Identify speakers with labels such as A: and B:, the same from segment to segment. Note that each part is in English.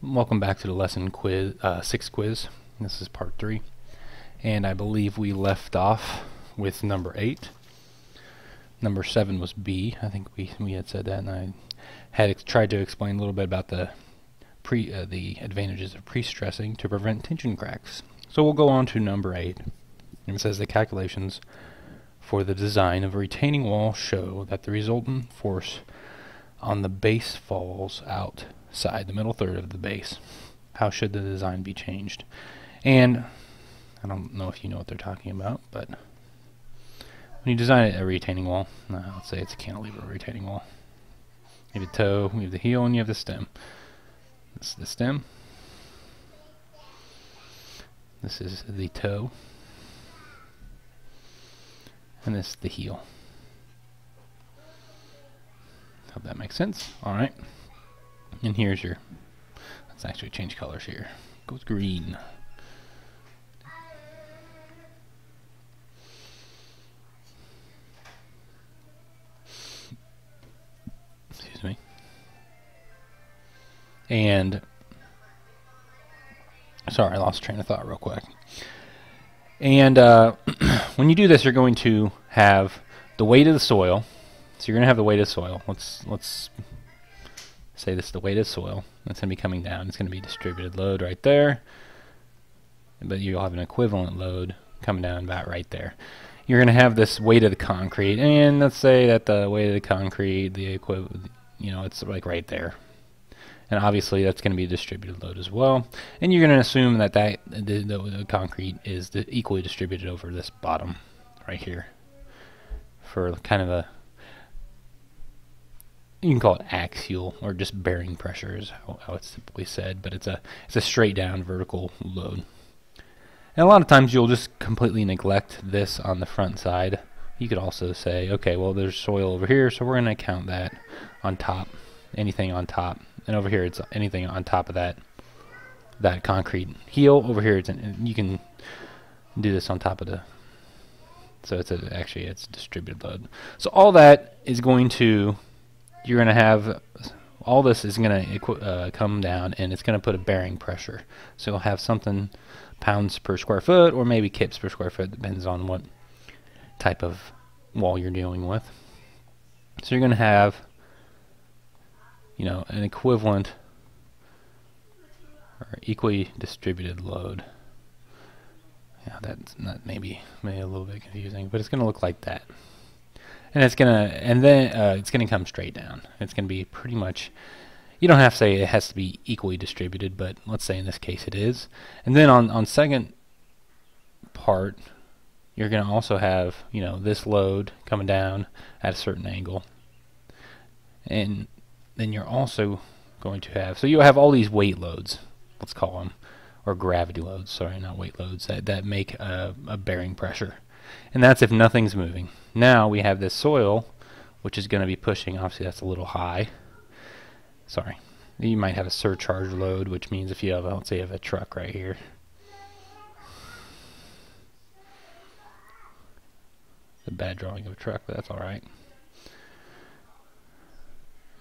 A: Welcome back to the lesson quiz, uh, six quiz. This is part three, and I believe we left off with number eight. Number seven was B. I think we we had said that, and I had tried to explain a little bit about the pre uh, the advantages of pre-stressing to prevent tension cracks. So we'll go on to number eight, and it says the calculations for the design of a retaining wall show that the resultant force on the base falls outside the middle third of the base. How should the design be changed? And I don't know if you know what they're talking about, but when you design a retaining wall, uh, let's say it's a cantilever retaining wall, you have the toe, you have the heel, and you have the stem. This is the stem. This is the toe. And this is the heel. Hope that makes sense. Alright. And here's your, let's actually change colors here. Goes green. Excuse me. And, sorry, I lost train of thought real quick. And uh, when you do this, you're going to have the weight of the soil. So you're going to have the weight of soil. Let's let's say this is the weight of soil. That's going to be coming down. It's going to be distributed load right there. But you'll have an equivalent load coming down about right there. You're going to have this weight of the concrete, and let's say that the weight of the concrete, the equivalent, you know, it's like right there and obviously that's going to be distributed load as well. And you're going to assume that that the, the, the concrete is the equally distributed over this bottom right here for kind of a you can call it axial or just bearing pressure is how, it's typically said, but it's a it's a straight down vertical load. And a lot of times you'll just completely neglect this on the front side. You could also say, okay, well there's soil over here, so we're going to count that on top, anything on top and over here it's anything on top of that that concrete heel. Over here it's an, you can do this on top of the so it's a, actually it's distributed load. So all that is going to you're going to have all this is going to uh, come down and it's going to put a bearing pressure. So you'll have something pounds per square foot or maybe kips per square foot depends on what type of wall you're dealing with. So you're going to have you know, an equivalent or equally distributed load. Yeah, that's not maybe maybe a little bit confusing, but it's going to look like that. And it's going to and then uh, it's to come straight down. It's going to be pretty much you don't have to say it has to be equally distributed, but let's say in this case it is. And then on on second part, you're going to also have, you know, this load coming down at a certain angle. And then you're also going to have, so you have all these weight loads, let's call them, or gravity loads, sorry, not weight loads, that, that make a, a bearing pressure. And that's if nothing's moving. Now we have this soil, which is going to be pushing, obviously that's a little high. Sorry. You might have a surcharge load, which means if you have, let's say you have a truck right here. a bad drawing of a truck, but that's alright.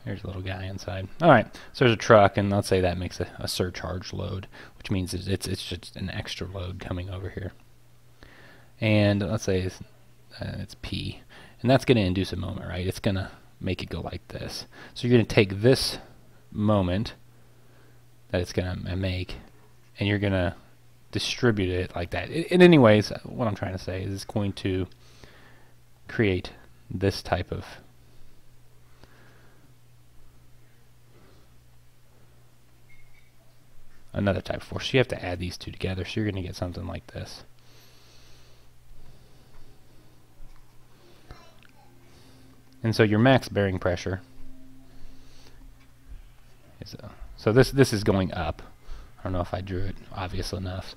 A: There's a little guy inside. All right, so there's a truck, and let's say that makes a, a surcharge load, which means it's, it's, it's just an extra load coming over here. And let's say it's, uh, it's P, and that's going to induce a moment, right? It's going to make it go like this. So you're going to take this moment that it's going to make, and you're going to distribute it like that. In any ways, what I'm trying to say is it's going to create this type of another type of force. You have to add these two together, so you're going to get something like this. And so your max bearing pressure is uh, so this this is going up. I don't know if I drew it obvious enough.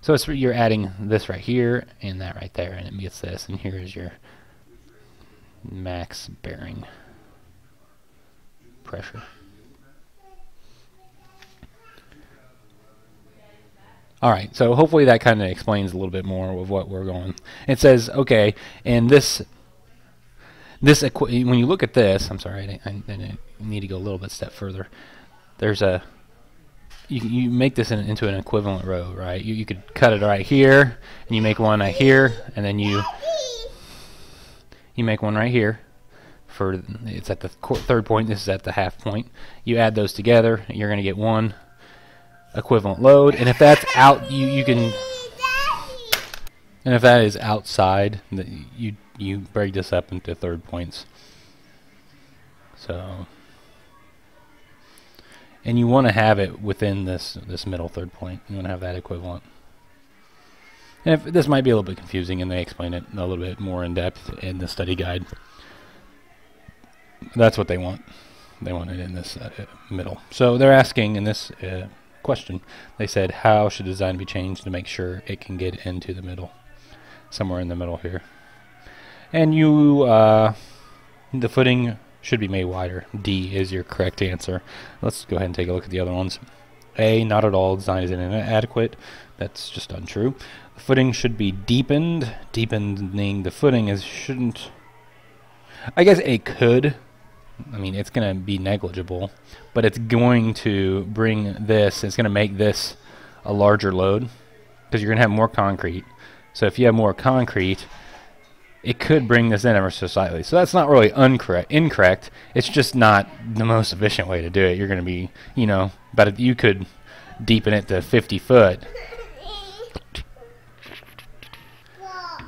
A: So it's you're adding this right here and that right there, and it gets this, and here is your max bearing pressure. All right, so hopefully that kind of explains a little bit more of what we're going. It says, okay, and this, this when you look at this, I'm sorry, I, I, I need to go a little bit step further. There's a, you, you make this in, into an equivalent row, right? You, you could cut it right here, and you make one right here, and then you you make one right here. For it's at the third point. This is at the half point. You add those together, you're going to get one equivalent load. And if that's out, you you can. And if that is outside, that you you break this up into third points. So and you want to have it within this this middle third point. You want to have that equivalent. And if, this might be a little bit confusing, and they explain it a little bit more in depth in the study guide. That's what they want. They want it in this uh, middle. So they're asking in this uh, question, they said, how should design be changed to make sure it can get into the middle? Somewhere in the middle here. And you, uh, the footing should be made wider. D is your correct answer. Let's go ahead and take a look at the other ones. A, not at all. Design is inadequate. That's just untrue. The footing should be deepened. Deepening the footing is shouldn't. I guess it could. I mean, it's going to be negligible, but it's going to bring this. It's going to make this a larger load because you're going to have more concrete. So if you have more concrete, it could bring this in ever so slightly. So that's not really incorrect. Incorrect. It's just not the most efficient way to do it. You're going to be, you know, but you could deepen it to 50 foot.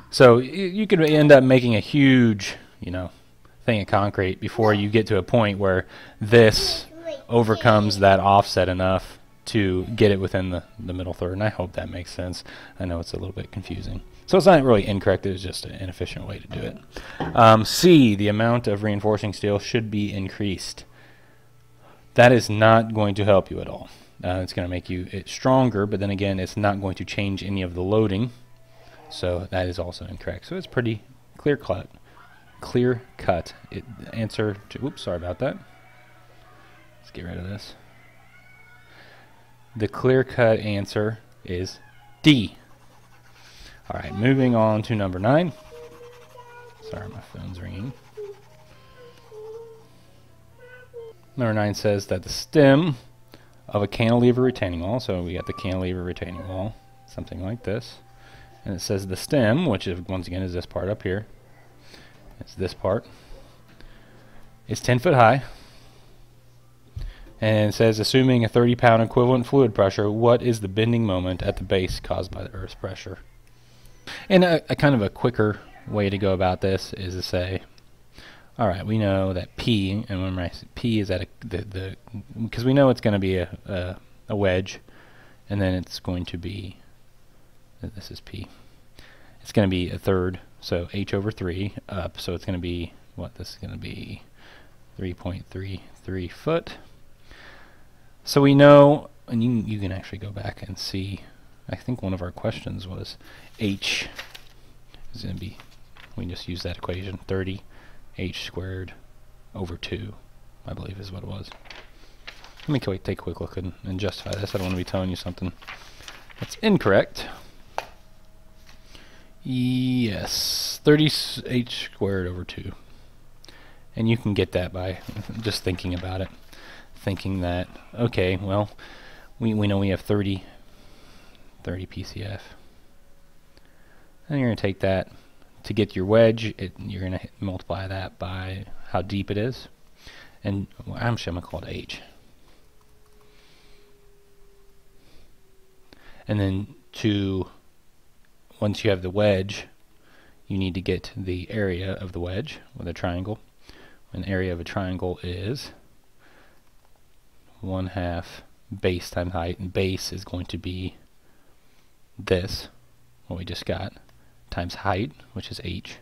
A: So you could end up making a huge, you know, thing of concrete before you get to a point where this overcomes that offset enough to get it within the, the middle third. And I hope that makes sense. I know it's a little bit confusing. So it's not really incorrect, it's just an inefficient way to do it. Um, C, the amount of reinforcing steel should be increased. That is not going to help you at all. Uh, it's going to make you it stronger, but then again, it's not going to change any of the loading. So that is also incorrect. So it's pretty clear cut. Clear cut. It, answer to, oops, sorry about that. Let's get rid of this. The clear cut answer is D. All right, moving on to number nine. Sorry, my phone's ringing. Number nine says that the stem of a cantilever retaining wall, so we got the cantilever retaining wall, something like this. And it says the stem, which is, once again is this part up here. It's this part. It's 10 foot high. And says, assuming a 30 pound equivalent fluid pressure, what is the bending moment at the base caused by the Earth's pressure? And a, a kind of a quicker way to go about this is to say, all right, we know that P, and when I P is at a, the, the, because we know it's going to be a, a, a wedge, and then it's going to be, this is P, it's going to be a third, so H over 3 up, so it's going to be, what, this is going to be 3.33 foot. So we know, and you, you can actually go back and see I think one of our questions was h is going to be, we just use that equation, 30 h squared over 2, I believe is what it was. Let me take a quick look and, and justify this. I don't want to be telling you something that's incorrect. Yes, 30h squared over 2. And you can get that by just thinking about it. Thinking that, okay, well, we, we know we have 30 30 PCF. And you're going to take that to get your wedge, it, you're going to multiply that by how deep it is. And well, I'm actually going to call it H. And then to, once you have the wedge, you need to get the area of the wedge with a triangle. An area of a triangle is 1 half base times height, and base is going to be this, what we just got, times height, which is h,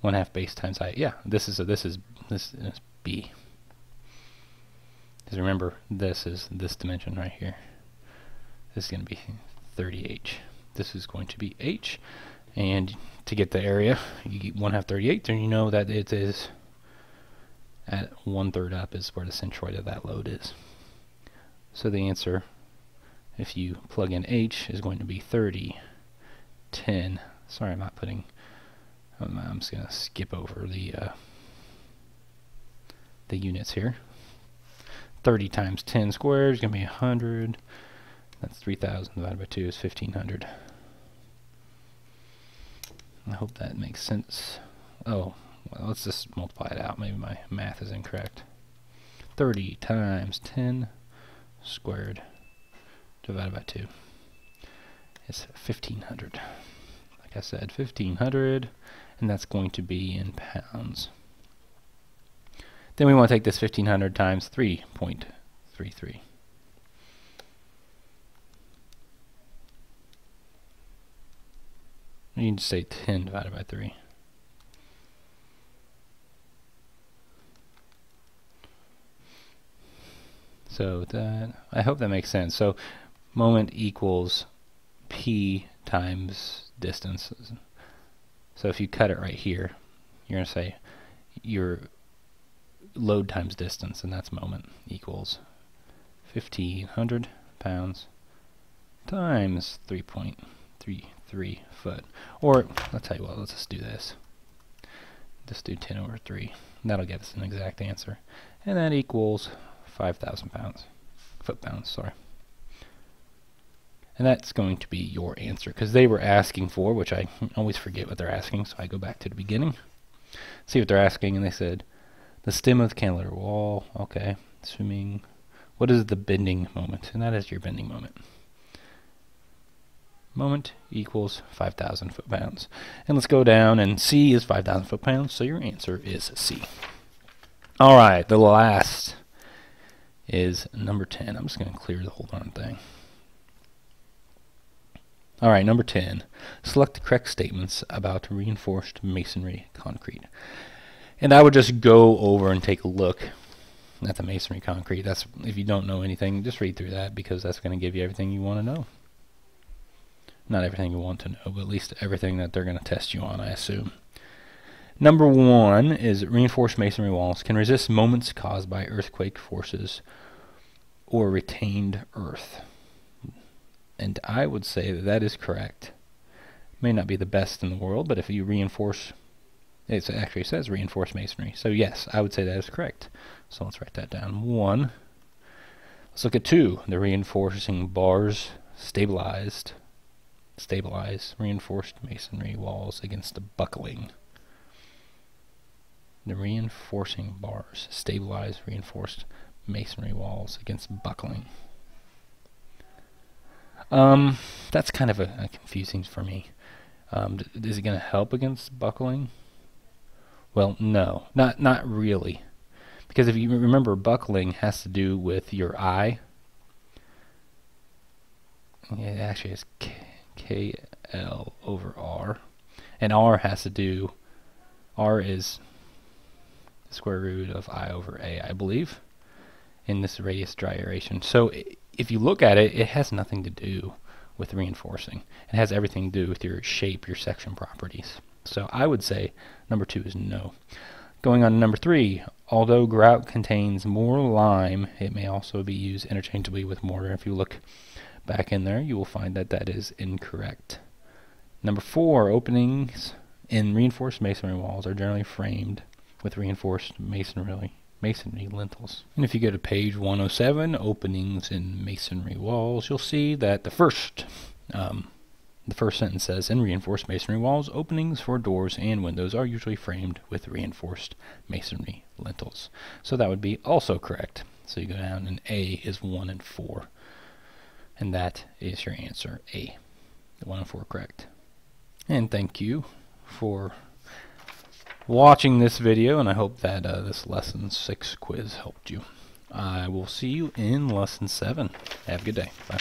A: 1 half base times height. Yeah, this is a, this is this is b. Because remember, this is this dimension right here. This is going to be 30h. This is going to be h, and to get the area, you get 1 half 38, and you know that it is at one third up is where the centroid of that load is. So the answer, if you plug in H, is going to be 30, 10. Sorry, I'm not putting, I'm, I'm just going to skip over the, uh, the units here. 30 times 10 squared is going to be 100. That's 3,000 divided by 2 is 1,500. I hope that makes sense. Oh, well, let's just multiply it out. Maybe my math is incorrect. 30 times 10 squared divided by 2 is 1500. Like I said, 1500, and that's going to be in pounds. Then we want to take this 1500 times 3.33. You need to say 10 divided by 3. So that I hope that makes sense. So moment equals p times distance. So if you cut it right here, you're going to say your load times distance, and that's moment equals 1500 pounds times 3.33 foot. Or, I'll tell you what, let's just do this. Just do 10 over 3. That'll get us an exact answer. And that equals 5,000 pounds. Foot pounds, sorry. And that's going to be your answer because they were asking for, which I always forget what they're asking, so I go back to the beginning, see what they're asking, and they said the stem of the cantilever wall. Okay, assuming what is the bending moment, and that is your bending moment. Moment equals 5,000 foot pounds. And let's go down, and C is 5,000 foot pounds, so your answer is C. All right, the last is number 10. I'm just going to clear the whole darn thing. All right, number 10. Select the correct statements about reinforced masonry concrete. And I would just go over and take a look at the masonry concrete. That's if you don't know anything, just read through that because that's going to give you everything you want to know. Not everything you want to know, but at least everything that they're going to test you on, I assume. Number one is reinforced masonry walls can resist moments caused by earthquake forces or retained earth. And I would say that that is correct. May not be the best in the world, but if you reinforce, it actually says reinforced masonry. So yes, I would say that is correct. So let's write that down. One. Let's look at two. The reinforcing bars stabilized, stabilize reinforced masonry walls against the buckling. The reinforcing bars stabilize reinforced masonry walls against buckling. Um, that's kind of a, a confusing for me. Um, is it going to help against buckling? Well, no, not not really, because if you remember, buckling has to do with your I. It actually is K, L over R, and R has to do. R is square root of I over A, I believe, in this radius gyration. So if you look at it, it has nothing to do with reinforcing. It has everything to do with your shape, your section properties. So I would say number two is no. Going on to number three, although grout contains more lime, it may also be used interchangeably with mortar. If you look back in there, you will find that that is incorrect. Number four, openings in reinforced masonry walls are generally framed with reinforced masonry masonry lintels. And if you go to page 107, openings in masonry walls, you'll see that the first um, the first sentence says, in reinforced masonry walls, openings for doors and windows are usually framed with reinforced masonry lintels. So that would be also correct. So you go down and A is 1 and 4. And that is your answer, A. The 1 and 4 correct. And thank you for watching this video, and I hope that uh, this Lesson 6 quiz helped you. I will see you in Lesson 7. Have a good day. Bye.